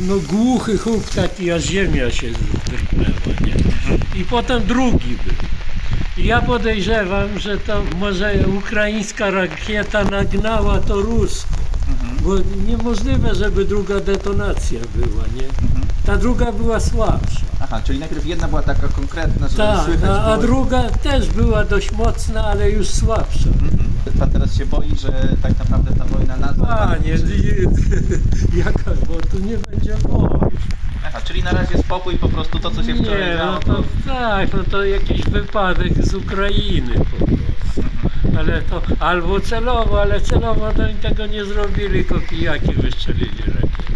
no głuchy huk taki, aż ziemia się drgnęła, nie? I potem drugi był. I ja podejrzewam, że to może ukraińska rakieta nagnała to ruską. Bo niemożliwe, żeby druga detonacja była, nie? Ta druga była słabsza. Aha, czyli najpierw jedna była taka konkretna, że Tak, słychać a, a było- druga też była dość mocna, ale już słabsza. Mhm. Pan teraz się boi, że tak naprawdę ta wojna nadal... Panie, nie, jaka, tu nie będzie wojny. Aha, czyli na razie spokój, po prostu to, co się wczoraj Nie, działo, no to... tak, no to jakiś wypadek z Ukrainy po prostu. Ale to albo celowo, ale celowo to oni tego nie zrobili, tylko pijaki wystrzelili rakietę.